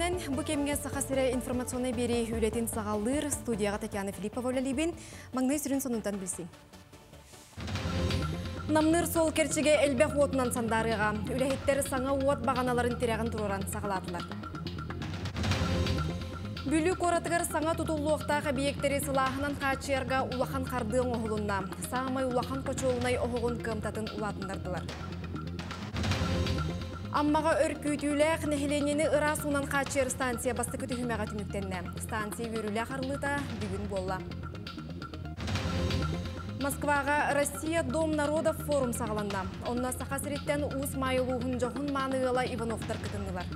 Онтонен бұ кемге сақасыры информационный бері үлетін сағалыр студияға Татьяна Филиппова өлелейбін. Маңны сүрін сонуntан білсін. Намныр сол керчеге әлбәқ отынан сандарыға. Саңа от бағаналарын терегін тұроран сағалатылар. Бүлі коратығыр саңа тұтулуықтағы биектері сылағынан қачырға улахан қардығын оғылынна. Сағамай улахан қочуылынай оғығын кымтатын улатындардылар. Аммаға өркүйтүләк нәхіленені ыра сунан қачыр станция басты түміктенне. Станция өрілі қарылыта бүгін болла. Москваға Россия Дом народов форум сағаланда. Онна сақасыреттен ұс майылуғын жоғын манығыла Ивановтар күтінділар.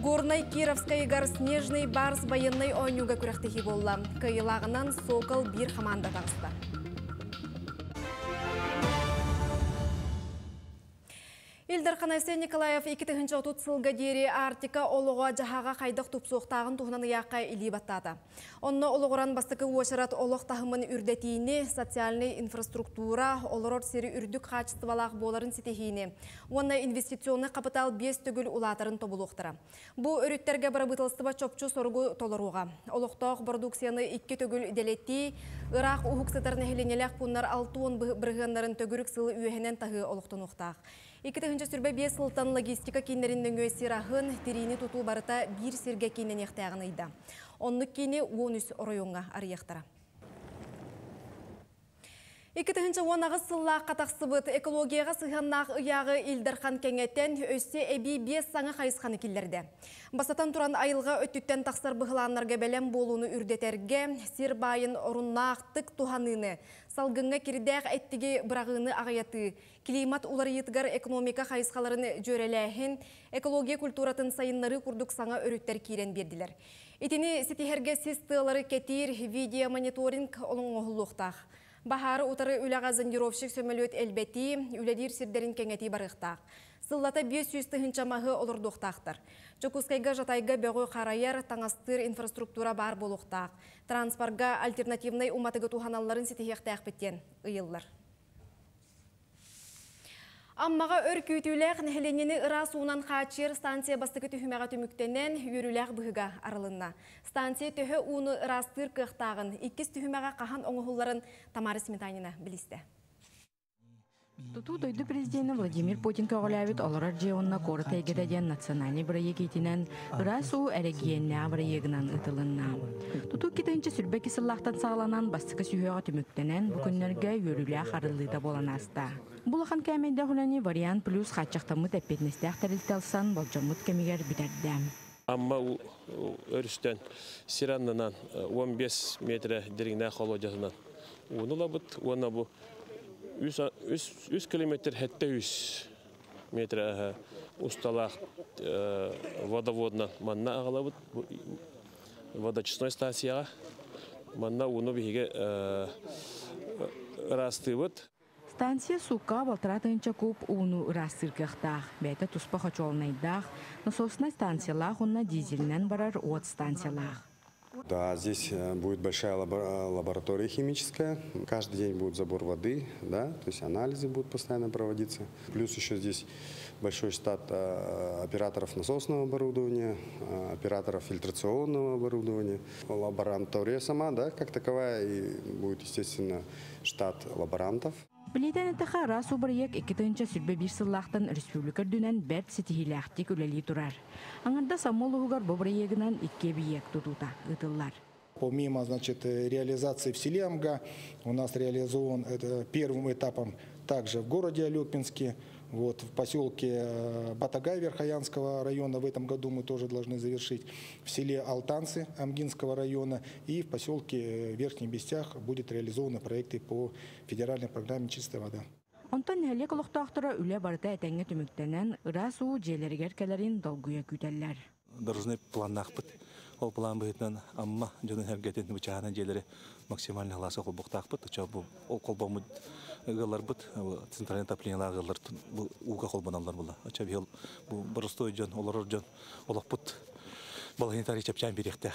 Горнай Кировскай гар снежный барс военный ойнуға күрәқтіхи болла. Кайылағынан Сокол бір команда тағысты. Илдар Қанайсы Николаев 2030 сылға дері Артика олуға жағаға қайдық тұпсуқтағын тұғынан ұяққа илі баттады. Онны олуғыран бастықы өшірат олық тағымын үрдетейіне социальный инфраструктура олырор сері үрдік қачыстывалақ боларын сетехейіне. Онны инвестиционны капитал 5 түгіл улатарын тобылуқтыра. Бұ өріттерге бары бұтылыстыба чопчу соргу толыруға. Олықтақ продукцияны 2 түгіл делетті, Ирақ ұхықсытар нәхіленелек пұннар 6 бірғандарын төгірік сылы үйенен тағы олықтын ұқтақ. Икітігінші сүрбе бес сылтан логистика кейнерінің өсірағын терейіні тұту барыта бір серге кейнен ектіғын ұйда. Онлық кейне 13 оройонға арияқтара. Икітігінші онағы сылла қатақсыбыт экологияға сығаннақ ұяғы Илдархан кәңеттен өссе әбі бес саңы қайысқаны келдерді. Басатан тұран айылға өттіттен тақсар бұғыланларға бәлем болуыны үрдетерге, сир байын орыннақтық туғаныны, салгынға кердәқ әттіге бірағыны ағаяты, климат улар етгар экономика қайысқаларын жөреләхін, экология культуратын сайынлары күрдік саңа өріттер кейрен берділер. Етені сетихерге сіз тылары кетир видео мониторинг олың оғылуқтақ. Бахары утары үләға зондировщик сөмөлөт әлбәти, үләдир сирдерін кәңәти барықтақ. Сыллата 500 тыхынчамағы олырдуқтақтыр. Чокускайга жатайга бөғі қарайар таңастыр инфраструктура бар болуқтақ. Транспорға альтернативный уматығы туханаларын сетехектәқ біттен ұйыллар. Аммаға өркүйтүләк нәхіленені ыра суынан қачыр станция бастықы түхімеға түміктенен үйіріләк бұғыға арылынна. Станция түхі уны ырастыр қықтағын, иккіз түхімеға қахан оңығыларын Тамара Сметанина білісті. Туту дойду президенті Владимир Путин көғіләвіт олар жеонна коры тәйгедәден национальный бірайек етінен ырасу әрегиенне бірайегінан ұтылынна. Туту кетінші сүрбекі сыллақтан сағаланан бастықы сүйеға түміктенен бүкінлерге өрілі қарылыда болан аста. Бұлақан кәмейді хүләне вариант плюс қатшақтамыт әппетнесті әқтәрілті алсан болжамыт кәмегер. Амма өрістен сираннынан 15 метр дерігіне қолодjasынан. Уныла бұд, уына бұ 3 километр хәтта 3 метр усталах водоводна манна агалабыт водочистой станцияға манна уны биге растыбыт Станция сука балтыратынча куб уну ырастыргақтақ, бәйті туспа хочолнайдақ, насосной станциялақ, онна дизельнен барар от станциялақ. Да, здесь будет большая лаборатория химическая. Каждый день будет забор воды, да, то есть анализы будут постоянно проводиться. Плюс еще здесь большой штат операторов насосного оборудования, операторов фильтрационного оборудования. Лаборатория сама, да, как таковая, и будет, естественно, штат лаборантов. Билетен этаха расу барыяк экитынча сүрбе бир сыллахтан республика дүнен бәрт сетихилахтик үлели турар. Аңарда самолугар бобраегынан икке биек тутута ытыллар. Помимо значит, реализации в селе Амга, у нас реализован это первым этапом также в городе Алепинске, вот, в поселке Батагай Верхоянского района в этом году мы тоже должны завершить. В селе Алтанцы Амгинского района и в поселке Верхний Бестях будет реализованы проекты по федеральной программе «Чистая вода». Онтан нәлек олықтақтыра үлі барыта әтәңе түміктенен ыра суу желергер кәлерін долгуя күтәлләр. Должны планнақпыт. Ол план быһытынан амма жонун хәргәтен бычаһана желери максимально ласа колбуктаакпыт. Ол колбамыт галарбыт центральный отопление галар бу уга колбаналар була. Ача бил бу боростой жон олорор жон олакпыт. Баланитарий чапчан беректәх.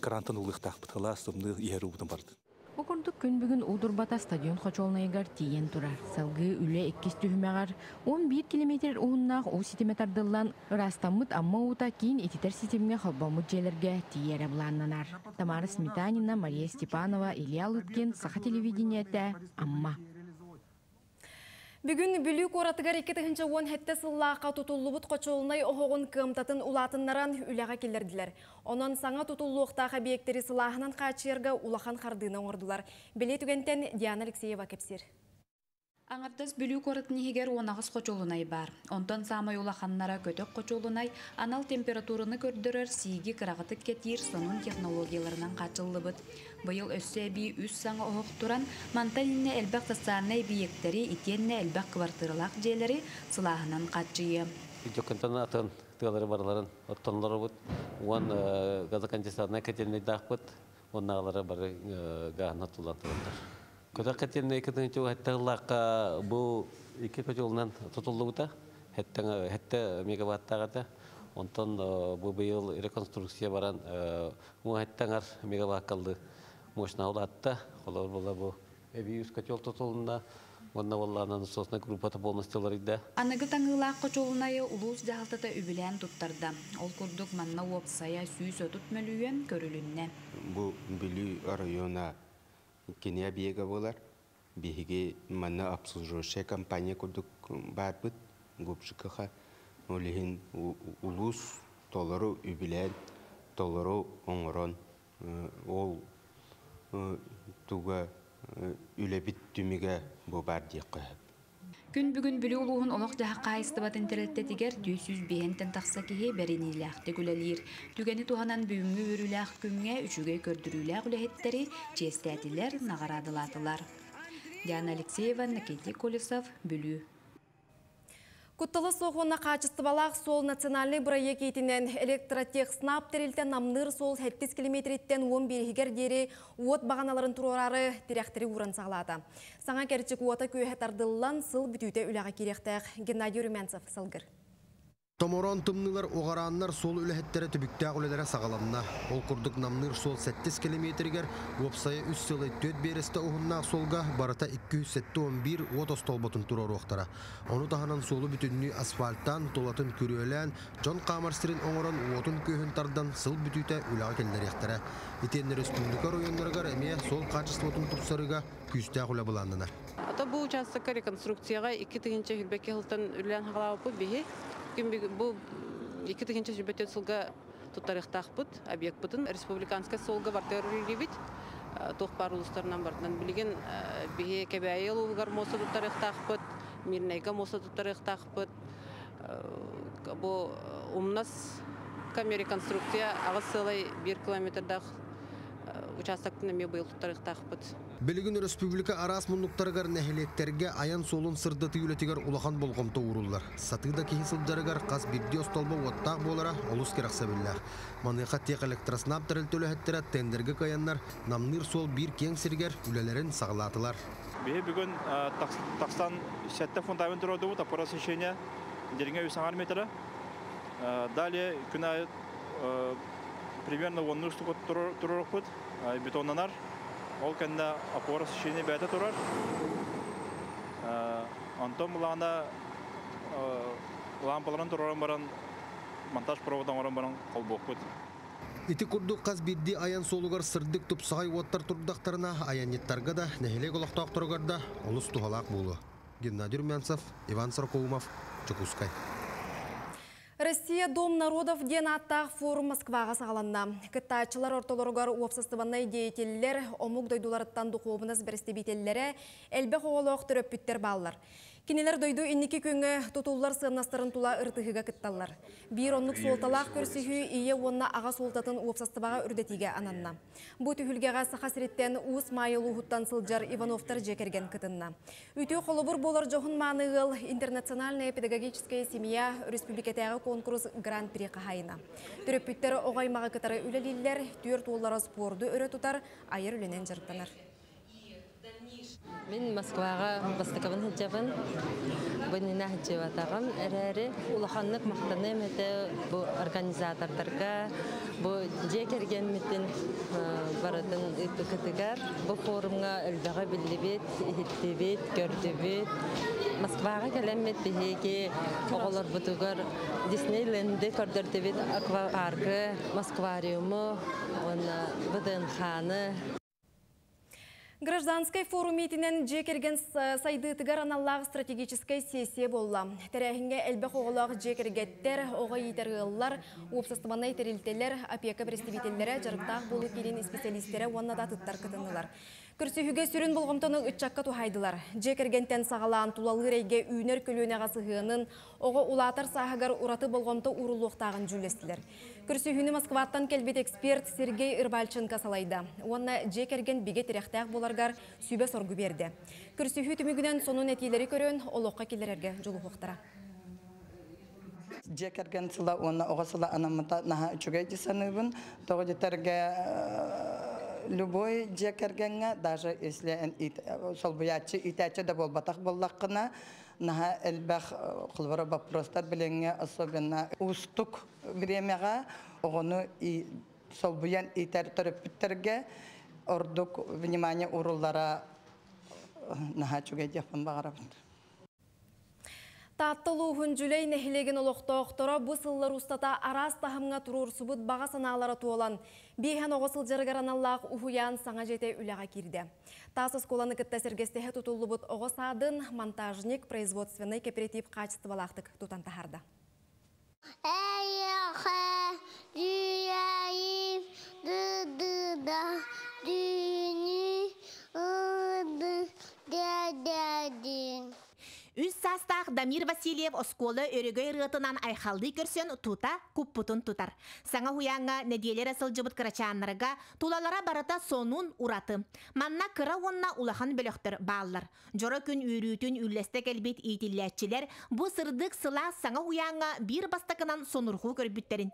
Карантин улыктаакпыт. Халас тумны иһәрү бутын барды. Окурдук күн бүгін Удурбата стадион хочолнайгар тиен турар. Салгы үле 2 түхмәгар 11 километр ууннаах у ситеме тардыллан ырастаммыт амма ута кийин ититер ситемге холбомут желерге тиере буланнанар. Тамара Сметанина, Мария Степанова, Илья Лыткин, Саха телевидениете, амма. Бүгін бүлі коратыгар 2 он хетте сыллааққа тұтуллыбыт қочолынай оғығын кымтатын улатыннаран үліға келерділер. Онан саңа тұтуллуқтағы объекттері сылағынан қачырға улахан қардыны оңырдылар. Беле түгентен Диана Алексеева кепсер. Аңардас бүлүү корытын егер онағыз қочолунай бар. Онтан самай улаханнара көтөк қочолунай анал температураны көрдірер сиги кырағытык кетир сонун технологияларынан қачыллыбыт. Быйыл өссө би үс саңа оғық туран мантанинне элбәк социальный биектери итенне элбәк квартиралақ желери сылағынан қачыйы. Атын. Көтөк кетелне экетен чу хатталлакка бу ике мегаваттагата. Онтон бу быйыл реконструкция баран му хеттеңар мегаватт калды. Мощна улатта. Була бу Онна валлана насосна группата полностью ларыда. Анығы таңылақ қочолунайы улус үбілән туттарда. Ол күрдік манна уопсая көрілінне. Бу района кене биега болар. Биһиги манна обслуживающая компания курдук барбыт. Гупшыкаха олихин улус толору үбілән, толору оңырон. Ол туга үлебит түміге бу бар қойып. Күн бүгін бүлі улуғын олық жағаққа айыстыбат интернетте тигер 200 бейінтен тақса кеге бәріниләқті күлелер. Түгені туғанан бүгінгі өріләқ күнге үшіге көрдіріләқ үләхеттері честәтілер нағарадылатылар. Диана Алексеева, Накети Колесов, Бүлі. Кутталы соғуына қачысты балақ сол национальный проект етінен электротех снап терілтен намныр сол 70 километреттен 11 егер дері от бағаналарын тұрорары тиректері уран сағылады. Саңа кәрчік ота көйе тардылан сыл бүтүйті үліға керектәқ Геннадий Румянцев сылгыр. Томорон тымнылар оғараннар сол үләхеттері түбіктәқ үлелері сағаламна. Ол күрдік намныр сол 7 километргер опсайы үс сылы төт бересті оғыннақ солға барыта 211 от остолботын тұрар оқтара. Оны таханан солы бүтінні асфальттан толатын күрелән, Джон Камарстерин оңырын отын көйін тардан сыл бүтүйті үліға келдер ектері. Итенні республика районларыгар әме сол качествотын тұпсарыға күстәқ үлі бұландынар. Ата бұл участокка реконструкцияға 2 тігінші хүлбеке ғылтан үлән хағалауы бұл бейі. Бұл 2 тігінші жүбетет сылға тұттарықтақпыт, объект бұтын. Республиканская солға бартер үлебет. Тоқпар ұлыстарынан бартынан білген бейе кәбәйел ұлғар мосы тұттарықтақпыт, мирнайға мосы тұттарықтақпыт. Бұл умнас кәме реконструкция ағыз сылай 1 километрдақ участоктың әме бұйыл Белгін республика арас мұнлықтарығар нәхелектерге аян солын сырдаты үлетігер улахан болғымты урулар. Сатыда кейі сылдарығар қас бірде остолба оттақ болара олыс керақса білләқ. Маныға тек электроснап тәрілтөлі әттері тендерге каяннар намныр сол бір кең сіргер үлелерін сағылатылар. Бе бүгін тақстан сәтті фундамент тұрады бұд, аппарат сешения деріңе 100 метрі. Далее күні примерно 10 штук тұрырық бұд, бетоннанар. Ол кәнді опора сешения бәті тұрар. Антон бұлағына лампаларын тұрарын баран, монтаж проводан баран баран қолбоқ бұд. Ити курдук қаз бидди аян солугар сырдык оттар турдақтарына аяниттарға да нәхелек олақтақ тұрғар да олыс тухалақ болу. Геннадий Румянцев, Иван Саркоумов, Чукускай. Россия Дом народов ден аттақ форум Москваға сағаланна. Кытайчылар ортолорғар уапсастыбанна деятелілер, омук дойдуларыттан дұқуымыныз бірістебетелілері әлбе қоғалуық түріп бүттер балылар. Кинелер дойду инники күңі тұтулар сығынастарын тула ыртығыға кытталар. Бір онлық солталақ көрсіхі ие онна аға солтатын уапсастыбаға үрдетіге ананна. Бұ түхілгеға сақасыреттен уыс майыл ұғыттан сылжар Ивановтар жекерген кытынна. Үтіо қолыбыр болар жоғын манығыл интернациональная педагогическая семья республикатағы конкурс гран-при қағайына. Оғаймағы кытары түйір туылары спорды өрі тұтар, айыр үленен. Мен Москваға бастықабын хыджабын. Бұнына хыджабатағым. Әрәрі улаханлық мақтаны мәті бұл организатордарға, бұл же керген метін баратын үтікітігер. Бұл форумға үлбәға білдібет, ихіттебет, көрдібет. Москваға кәлеммет бігеге оғылар бұтығар Диснейленді көрдірдібет аквапаркы, Москвариумы, бұдын ханы. Гражданской форумитинен жекерген сайдытыгар аналлағы стратегической сессия болла. Тәрәхінге әлбәқ оғылағы жекергеттер, оға етергілер, опсастыманай терілтелер, опека представителлері, жарықтақ болу келін специалистері оннада тұттар кытынылар. Күрсіхіге сүрін болғымтаны үтчаққа тухайдылар. Жекергентен сағалаан тулалы рейге үйнер көліне ғасығының, оғы улатар сағығар ураты болғымты урулуқтағын жүлестілер. Күрсіхіні Москваттан келбет эксперт Сергей Ирбальченко салайды. Онна жекерген биге тіряқтақ боларгар сүйбе соргу берді. Күрсіхі түмігінен соның нәтилері көрін олыққа келерерге жолу хоқтара. Жекерген сыла оны оға сыла анамыта наха үчүгей дисаныбын. Тоғы детерге любой жекергенге даже если сол итәче да болбатак боллаккына наха элбах кылбара вопростар биленге особенно устук времяга огону сол буян итәр төрөпүттерге ордук внимание уруллара наха чугей жапын багарабын Таттылу хүн жүлей нәхілеген олықтоқтора бұ сыллар ұстата арас тахымға тұрur сұбыт баға саналары туолан. Бейхан оғысыл жарғараналлақ ұхуян саңа жете үліға кирді. Тасыз коланы кітті сергестеге тұтулы бұд оғысадын монтажник производственный кооператив качестволақтық тұтан тахарды. Үз састақ Дамир Васильев осколы өрігөй рытынан айхалды көрсен тута куппутун тутар. Саңа хуяңа неделер асыл жыбыт кырачанларга тулалара барата сонун ураты. Манна кыра онна улахан бөлөктөр бааллар. Жора күн үрүтүн үллесте келбит итилләчилер бу сырдык сыла саңа хуяңа бир бастакынан сонурху көрбүттерин.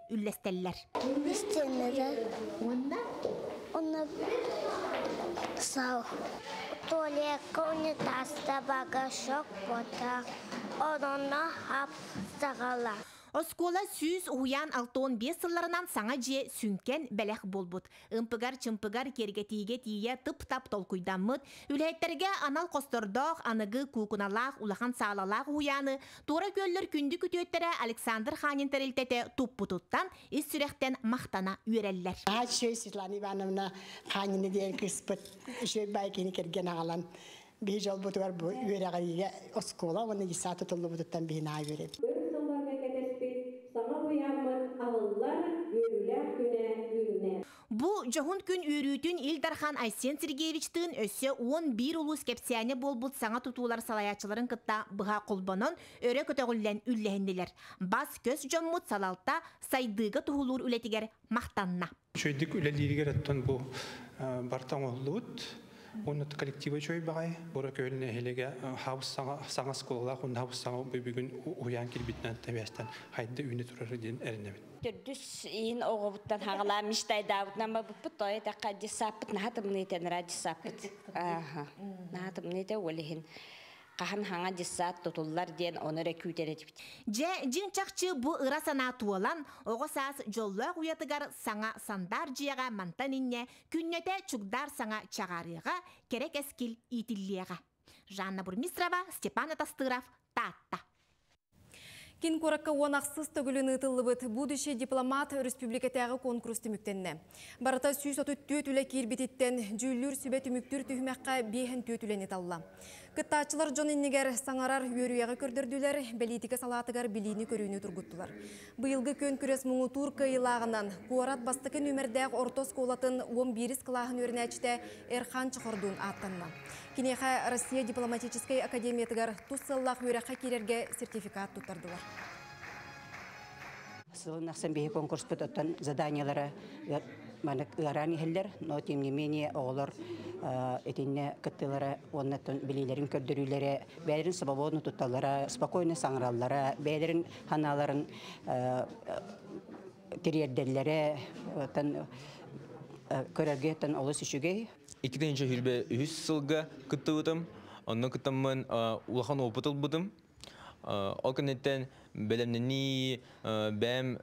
Онна? Онна сау. Туалетка унитазда багажок потак. Онына хап сағала. Оскола сүүс уян алтон бес сылларынан саңа же сүнкен бәләх болбут. Импыгар чымпыгар кергетиге тие тып-тап толкуйдаммыт. Үләйттерге анал костордох аныгы кукуналах улахан саалалах уяны. Тура көллөр күнді күтөттері Александр Ханин тәрелтете туппутуттан ис сүректен мақтана үйреллер. Ачы Светлана Ивановна Ханины дейін кыспыт. Үшөй байкені керген ағалан. Бей жол үйреғариге оскола, Бу жоғын күн үйрүтін Илдархан Айсен Сергеевичтің өсі 11 улус кепсияне болбут саңа тутулар салаячыларын кытта бұға қолбанын өрі көтөғілден үлләхінделер. Бас көз жоммут салалта сайдыға тухулур үлетігер мақтанна. Шөйдік үлелерігер аттан бұл бартан олуыт. Оны коллективы чөй бағай. Бұра көліне хелеге хабыс саңа сколала, оны хабыс саңа бүгін уян келбетінен тәбәстен қайды үйіне әрінемін. Оғыбыттан ба бұппыт таққа. Аха. Нахатым Қахан хаңа дисат тутуллар ден оны рекютер етіп. Же жин чақчы бұ ыра сана туалан, оғы саас жоллақ уятыгар саңа сандар жияға мантанинне, күннете чугдар саңа чағарыға, керек эскил итиллиеға. Жанна Бурмистрова, Степан Атастыров, Татта. Кин коракка онақсыз төгілін ұтылыбыт будущий дипломат республикатағы конкурс түміктенне. Барата сүйс оту төт үлі кербететтен жүллүр сүбе түміктір түхмәққа бейхін төт үлені талла. Кыттачылар жон иннигер саңарар үйөрүйеға көрдірділер, бәлитігі салатыгар білейіні көрүүнү тургуттулар. Бұйылғы көн күрес мұңы тур кайылағынан Куарат бастықы нөмірдәқ ортос колатын 11 қылағын өрінәчті Эрхан Чықордун аттанна. Кинеха Россия дипломатической академиятыгар туссаллах үйрәққа керерге сертификат туттардылар. Сылын ақсан бейі конкурс бұтыттан заданиялары манық ыран ихеллер, но тем не менее оғылар этинне кыттылары оннаттан билилерин көрдөрүлері, бәлерин свободно тутталары, спокойно саңыраллары, бәлерин ханаларын тириерделлері, көрерге тан олыс үшүгей. Икиденче хүрбе үс сылга кыттыбытым. Онно кытаммын улахан опытыл будым. Ол көнеттен белемнени бәм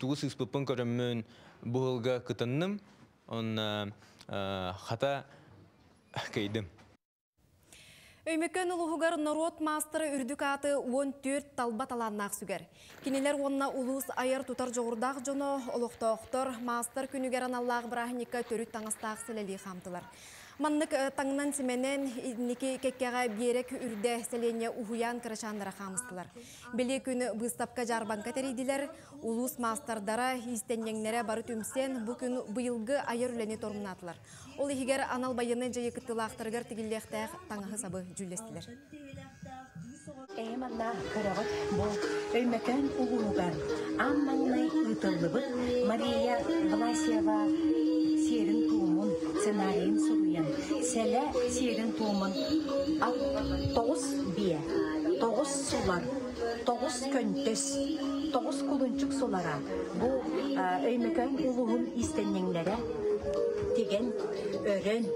тугу сыспыпын көрөммүн буылга кытынным. Онна хата кейдим. Өймеккен ұлығығар народ мастыры үрдік аты 14 талба таланнақ сүгер. Кенелер онна улус айыр тұтар жоғырдақ жоны ұлықтауқтыр мастыр күнігер аналлағы бірахника төріт таңыстақ сілелі қамтылар. Маннык таңнан сименен неке кеккеға берек үрде селене ухуян кырышандыра қамыстылар. Беле күні бұстапка жарбанка терейділер, улус мастардара истеннеңнере бары түмсен бұл күн бұйылғы айыр үлені тормынатылар. Ол егер анал байыны жайы кыттылақтыргар таңағы сабы жүлестілер. Эйманна кырабыт бұл Мария сұруян. Сәлі серін туымын тоғыз бие, тоғыз сулар, тоғыз көнтес, тоғыз құлынчық сулара. Бұл өймәкән уғуғын истеннеңлері деген өрен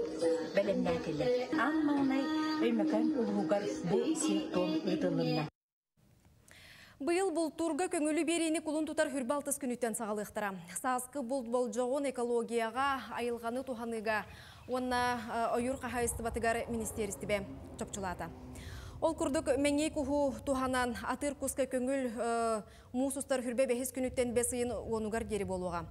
бәлемнәтілер. Аммаңнай өймәкән уғуғар бұл сектон ұйтылынна. Бұйыл бұл турға көңілі берейіні құлын тұтар хүрбалтыз күніттен сағалықтыра. Сазқы бұл бұл жоғын экологияға айылғаны туханыға, онна қағайысты батыгар министеристібе чопчылады. Ол күрдік мәңе күху туханан атыр куска көңіл мусустар хүрбе бәхіз күніттен бәсейін онугар дері болуға.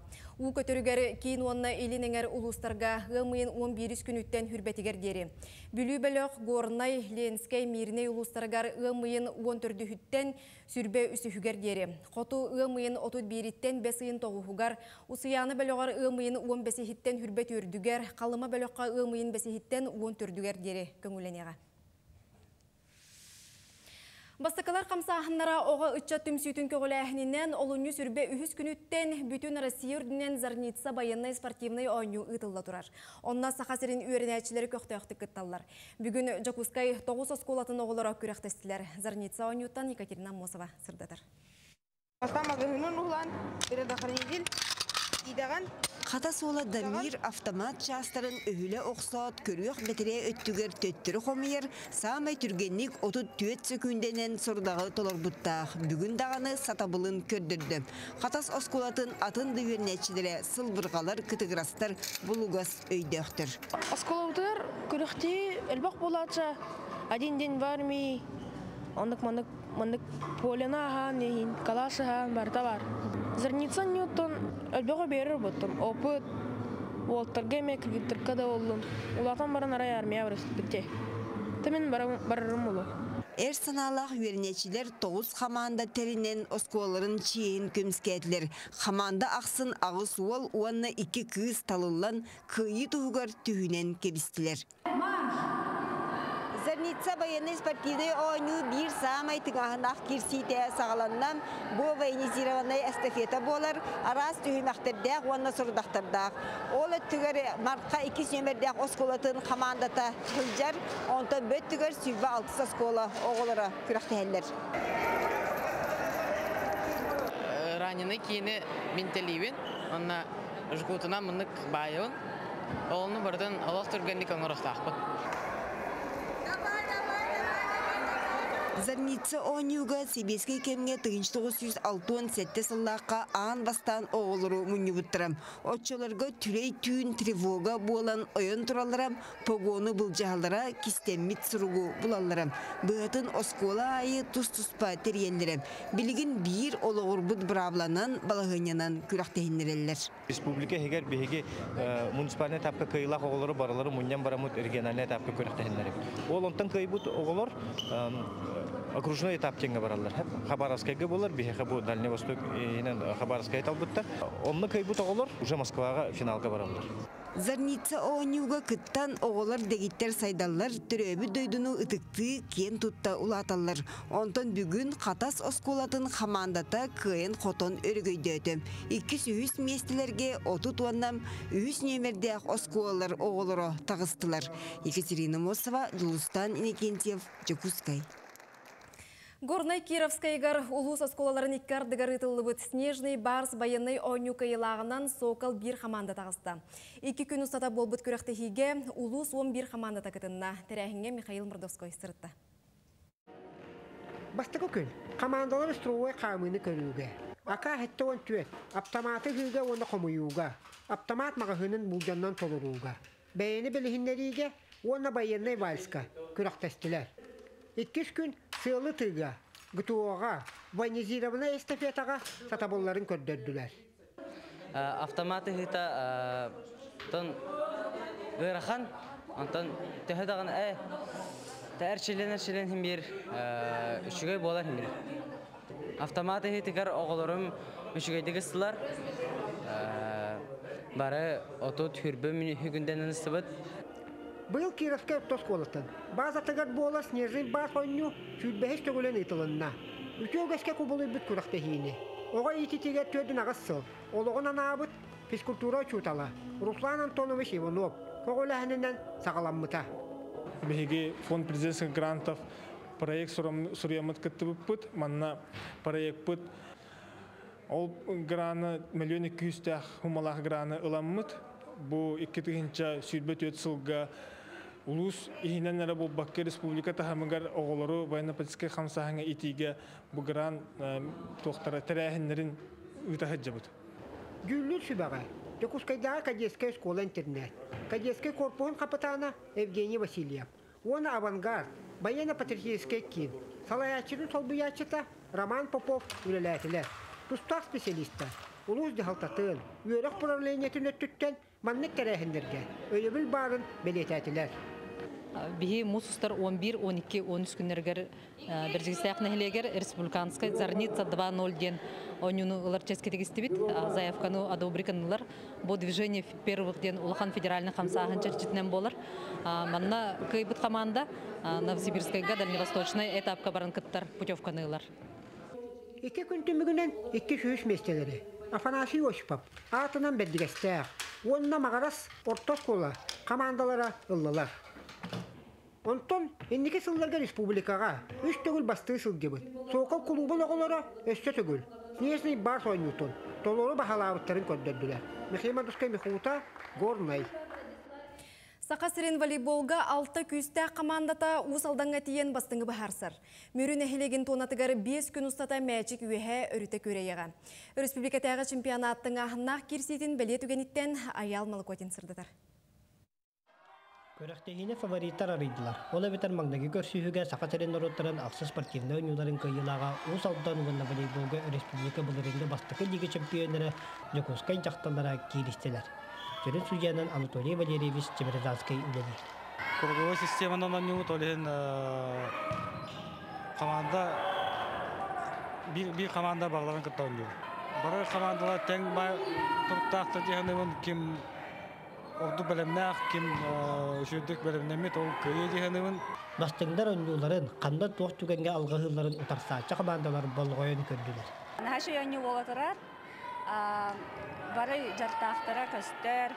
У көтөрүгер кейін онна елінеңер улустарға ғымыйын 11 күніттен хүрбетігер дері. Бүлі бәліқ горнай ленскай мирней улустаргар ғымыйын 14 хүттен сүрбе үсі хүгер дері. Қоту ғымыйын 31-тен бәсейін тоғуғығар, ұсыяны бәліғар ғымыйын 15 хиттен хүрбет үрдігер, қалыма бәліққа бәсейіттен 14 дері көңіленеға. Бастакалар қамсағынлара оға үтча түмсүйтін көгіләхінінен олуны сүрбе үхіс күніттен бүтін Россия үрдінен Зарница баянной спортивный ойну ұтылла тұрар. Онна сақасырын үйерінәчілері көқті өқті күтталар. Бүгін Жакускай 9 осколатын оғылара күректестілер. Зарница ойнуттан Екатерина Мосова сырдатыр. Хата сола Дамир автомат частарын өһүле оксот көрүөх бетире өттүгер төттүрү хомыйыр самай түргенник отут түет сөкүнденен сордагы толорбуттаах бүгүн даганы сатабылын көрдүрдү. Хатас оскулатын атын дүйөрнечилере сылбыргалар кытыгырастар булугас өйдөктөр. Осколовдыр көрөхти элбак болача один день в армии ондык мандык мандык полена хан нехин калашы хан барта бар. Зарница ньютон өлбөгө берер боттум. Опыт Уолтерге ме кредиттирка да болдум. Улатан баран арай армия бітте. Темен барарым болу. Эр саналах үйернечилер тоғыз хаманда теринен оскуаларын чиен көмскетлер. Хаманда ақсын ағыс уол уанна iki кыз талылан кыйы туғар түйінен кебістілер. Зарница военный спортивный ойну бир самай тыгахынах кирсите сағаланнан бу военизированный эстафета болар арас түйімәқтердәк уанна сұрдақтырдақ. Ол өттігер марқа 2 нөмердәк осколатын командата хылжар, онта бөт түгер сүйбі 6 оскола оғылары күрәқтәлер. Раненый киені ментелибин, онна жгутына мынык байын, олны бірден олақ түргенdik оңырықтақпын. Зарница онюга Сибирский кемге 1967 сыллаққа аан бастан оғылыру мұнюбыттырам. Отчыларға түрей түйін тревога болан ойын тураларам, погоны бұлжағалара кистеммит сұругу бұлаларам. Бұғатын оскола айы тұс-тұспа терьендерем. Білігін бір олығыр бұд бравланан, балағынянан күрақтейіндерелер. Республика хегер беге муниципальный тапка кыйлақ оғылары баралары мұньян барамыт региональный тапка күрақтейіндерем. Ол онтан кыйбут оғылар окружной этап теңге баралар. Хабаровскайга болар, бихе бу Дальний Восток инен Хабаровскай талбытта. Онны кайбут оголор уже Москвага финалга баралар. Зарница оонюга кыттан оголар дегиттер сайдаллар төрөбү дөйдүнү ытыкты кен тутта улаталлар. Онтон бүгүн катас осколатын хамандата кыйын хотон өргөйдөтө. Икки сүйүс местилерге оту туаннам үйүс немерде осколалар оголоро тагыстылар. Екатерина Мосова, Дулустан Иннокентьев, Жакускай. Горнай Кировскайгар улус осколаларын иккар снежный барс байынный ойню кайылағынан сокал бир команда тағысты. Iki күн ұстата болбыт күрәқті хиге улус 11 команда тақытынна. Тәрәхінге Михаил Мырдовской сырытты. Бастығы күн, командалар строой қамыны көрүүгө. Ака хетті он түет, автоматы хыга оны қомуюга, автомат мағahının бұлжаннан толыруга. Бәйіні оны вальска күрәқтәстілер. Иккіс күн сыйлы тыга, гытуоға, ванизированный эстафетаға сатаболларын көрдөрдүләр. автоматы хыта тон гырахан антон төһөдаган э тәрчилен әрчилен химир үшүгөй болар химир автоматы хитигер оголорум үшүгөйдеги сылар бары мини хүгүнден ыныстыбыт. Был Кировская тосколотын. База тагар бола снежный бас онню сүлбәһеш төгөлен итылынна. Үтөгәскә кубулы бит күрәхтә хине. Ога ититиге төдүн агыссыл. Ологон анабыт физкультура чутала. Руслан Антонович Иванов. Коголәһеннән сагаламмыта. Беги фонд президентских грантов проект суриямыт кыттыбыппыт, манна проект пыт ол граны миллион екі жүз хумалах граны ыламмыт. Бу 2000 сүйбөт өт сылга улус ихинен эре бу Бакка республика тахамыгар оголору байна патиске хамсахаңа итиге бу гран тохтара терәһиннәрин үтәһәҗҗәбут. Гүллүр сүбәгә. Якускайда Кадетская школа интернет. Кадетский корпус капитана Евгений Васильев. Он авангард. Военно-патриотический кин. Салаячырын солбуячыта Роман Попов үлеләтелер. Тустак специалиста. Улус дехалтатын, үйрек правление түнөттүттен маннык кәрәһендерге. Өйөбүл барын белетәтилер. Биһи мусустар 11 12 13 күннәргәр бержигсәк нәһлегәр республиканская зарница 2.0 ден онюну улар ческетегистибит заявкану одобриканлар бу движение первых ден улахан федеральный хамсахан чертитнен болар манна кыйбыт команда новосибирская дальневосточная этапка баран кыттар путевканылар Ике күн түмүгүнен икки шүүс местелери. Афанасий Осипов, атынан бәддігестәр. Онна мағарас ортос кола командалара ыллалар. Онтон, иннеке сылларга республикаға үш төгіл басты сылгебіт. Соқал клубын оғылара өсті төгіл. Снежный бар сойнютон. Толору бахалабыттарын көддөрдүлер. Михаил Мадускай Михута, Горнай. Сақасырын волейболга алты күсті командата усалданға тиен бастыңы бахарсыр. Мөрін әхілеген тонатығары 5 күн ұстата мәчік үйе өріті көрейеға. Республикатағы чемпионаттың ағынақ керсетін бәле түгениттен аял малыкотин сырдыдар. Көрәктәһине фавориттар арыйдылар. Ола битер маңдагы көрсүһүгә сакатырын нороттаран аксы спортивный ойнуларын кыйылага ул салдан гынна волейболга республика булырында бастыкы лига чемпионнары Якутскай жакталара киристелер. Жүрін судьянан Анатолий Валерьевич Чемерзанский үлели. Круговой системадан анню толен команда bir команда багларын кытталды. Бары командалар тең бай туктакты дегенен ким Орду белемнәк ким үшүдүк белемнәмит ол көйе дегенен Бастыңдар ойнуларын кандай туох түгенге алгыһыларын утарсаача командалар болгойын көрдүләр. Наша яны болатырар. Бары жартақтара көстер,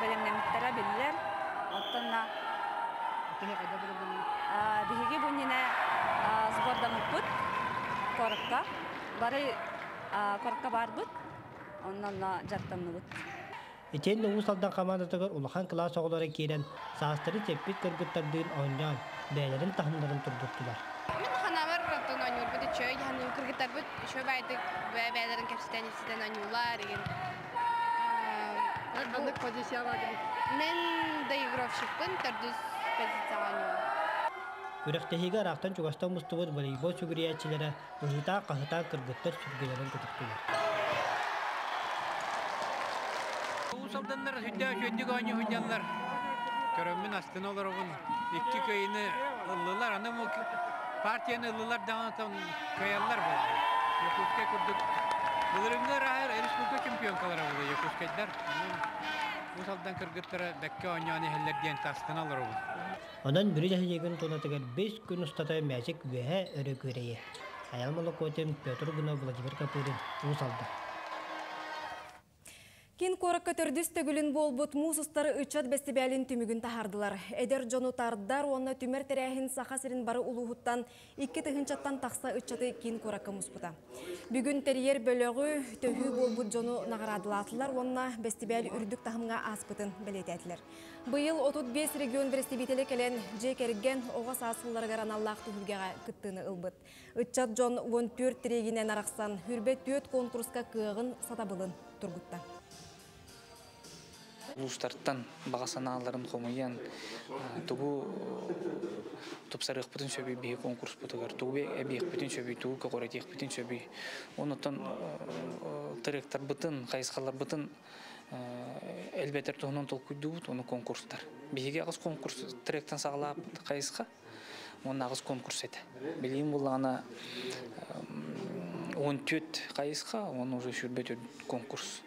белемнәмиттәре билләр. Оттонна Биһиги бунина сборда мукут коракка. Бары коракка барбыт. Оннан жартамныбыт. Итен нугу салдан командатыгар улахан класс оголары киирен саастары теппит кыргыттардыын ойнан бээлерин тахымдарын турдуктулар. Мен ханамар ротон ойнур бу чөй кыргыттар байдык бээлерин кепситен иситен ойнулар деген. Кандай позиция бар? Мен доигровщикпын, төрдүс позиция ойнуyorum. Үрәктәһиге арақтан чугастан мустубут волейбол сүгүриячиләре ыһыта кахыта кыргыттар көтүктүләр. Усалданнар хүддә шөйдік ойны хүддәлләр. Көрөммен астын көйіні ыллылар. Аны му партияны даңатан көйаллар бұл. Кыргыттары бәкке тастын. Онан тонатыгар 5 күн ұстата мәжік өйә өрі көрейе. Аял Малакотин Петр Гуна Владимир Капурин Усалда. Кин коракка төрдүс төгүлүн болбут мусустары ычат бестебялин түмүгүн тахардылар. Эдер жонутардар онна түмер терәһин саха сирин бары улуһуттан икки тыгынчаттан такса ычаты кин коракка муспута. Бүгүн терьер бөлөгү төхү болбут жону наградылатылар онна бестебял үрдүк тахымга аспытын белететилер. Быйыл 35 регион берестебителе келен же керген ога сасыллар гараналлах түһүлгега кыттыны ылбыт. Ычат жон 14 трегинен араксан хүрбе төт конкурска кыгын сатабылын тургутта. Улустарттан багасанааларын хомуян тугу тупсарык бүтүн сөбү бии конкурс бутугар тугу эбиек бүтүн сөбү тугу кокоретиек бүтүн сөбү. Онотон тырыктар бытын кайыскалар бытын элбетер туһунан толкуйдубут оны конкурстар. Биһиги агыс конкурс тырыктан сагалаап кайыска оны агыс конкурс эте билим бул ана он төт кайыска оны уже сүрбөтө конкурс.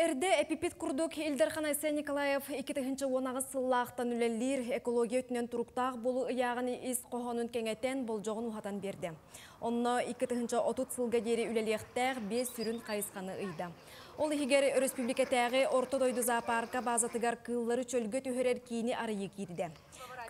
Эрде эпипит курдук Илдерхан Айсен Николаев 2-ші онағы сыллақтан үлелер экология өтінен тұруқтақ болу ұяғыны ис қоғанын кеңетен бұл жоғын ұхатан берді. Онны 2-ші отут сылға дері үлелектәғ 5 сүрін қайысқаны ұйды. Ол егер республикатағы ортодойды зоопарка базатыгар кыллары чөлгө түйерер кейіні арыйы кейді.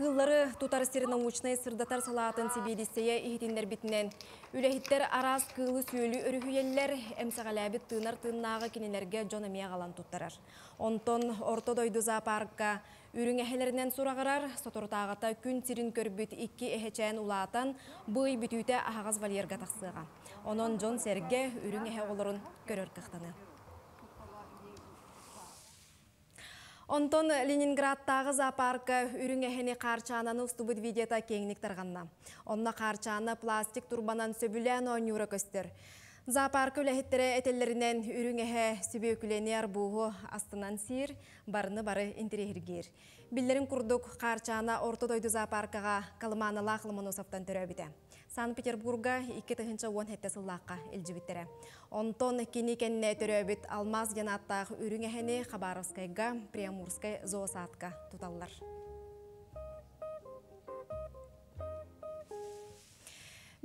Кыллары тутар сир научный сырдатар салатын сибедисея ихитиндер битинен. Үлехиттер арас кылы сүйөлі өрүхүйеллер эмсагалабит тынар тыннағы кинелерге жонамия галан туттарар. Онтон ортодойду зоопаркка үрүң эхелеринен сурағырар, сотортағата күн сирин көрбүт икки эхечен улаатан бый бүтүүтэ ахагаз валерга тақсыға. Онон Джон Серге үрүң эхе олорун көрөр кықтаны. Онтон Ленинградтағы зоопарка үрің әхіне қарчананы ұстыбыд видета кеңнік тарғанна. Онна қарчаны пластик турбанан сөбілен ойнюра көстер. Зоопарк үләхеттері әтелерінен үрің әхе сөбеукіленер астынан сир, барыны бары интерегергер. Биллерин курдук қарчана ортодойду зоопаркаға калыманала қылманосаптан төрәбіді. Санкт-Петербурга 2-тігінші 10 хетті сыллаққа үлжібіттері. Онтон кені кенне төрөбіт алмаз янаттағы үрің әхені Хабаровскайга, Приамурскай зоосатқа тұталылар.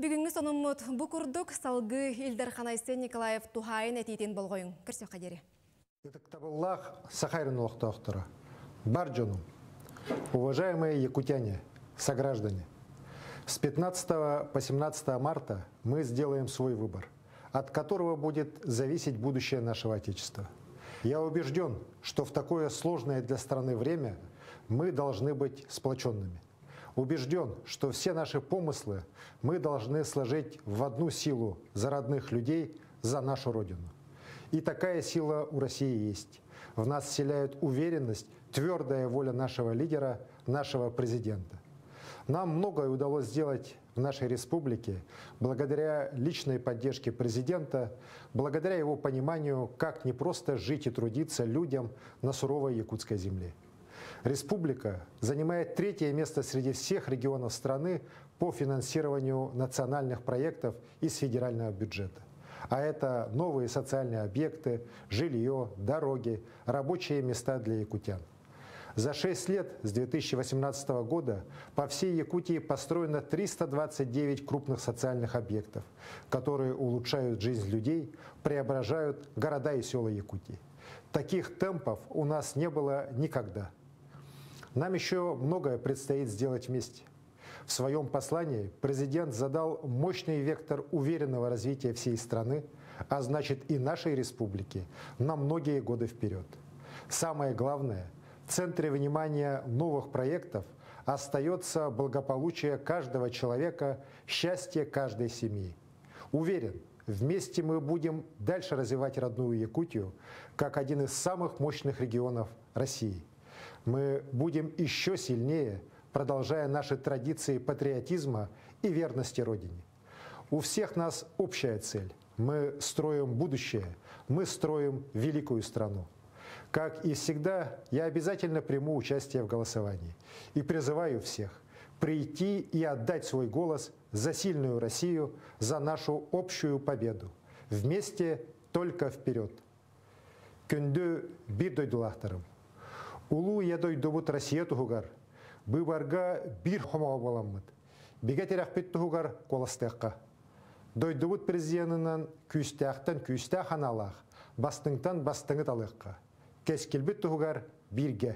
Бүгінгі соныммыт бұ күрдік салғы Илдар Ханайсы Николаев Тухайын әтейтін болғойын. Кірсе қадері. Тактабыллах Сахарин Лохтохтора. Барджону. Уважаемые якутяне, сограждане, с 15 по 17 марта мы сделаем свой выбор, от которого будет зависеть будущее нашего Отечества. Я убежден, что в такое сложное для страны время мы должны быть сплоченными. Убежден, что все наши помыслы мы должны сложить в одну силу за родных людей, за нашу Родину. И такая сила у России есть. В нас вселяет уверенность, твердая воля нашего лидера, нашего президента. Нам многое удалось сделать в нашей республике благодаря личной поддержке президента, благодаря его пониманию, как не просто жить и трудиться людям на суровой якутской земле. Республика занимает третье место среди всех регионов страны по финансированию национальных проектов из федерального бюджета. А это новые социальные объекты, жилье, дороги, рабочие места для якутян. За 6 лет с 2018 года по всей Якутии построено 329 крупных социальных объектов, которые улучшают жизнь людей, преображают города и села Якутии. Таких темпов у нас не было никогда. Нам еще многое предстоит сделать вместе. В своем послании президент задал мощный вектор уверенного развития всей страны, а значит и нашей республики, на многие годы вперед. Самое главное – в центре внимания новых проектов остается благополучие каждого человека, счастье каждой семьи. Уверен, вместе мы будем дальше развивать родную Якутию как один из самых мощных регионов России. Мы будем еще сильнее, продолжая наши традиции патриотизма и верности Родине. У всех нас общая цель. Мы строим будущее, мы строим великую страну. Как и всегда, я обязательно приму участие в голосовании и призываю всех прийти и отдать свой голос за сильную Россию, за нашу общую победу. Вместе только вперед. Күнді бір дойдулақтарым. Улу ядой добут Россия туғығар. Быбарға бір хомаға боламмыд. Беге терақпет туғығар қоластыққа. Дойдубут президентынан күстәқтен күстәқ аналақ. бастыңтан бастыңы талыққа. Кескілбіт тұғығар бирге.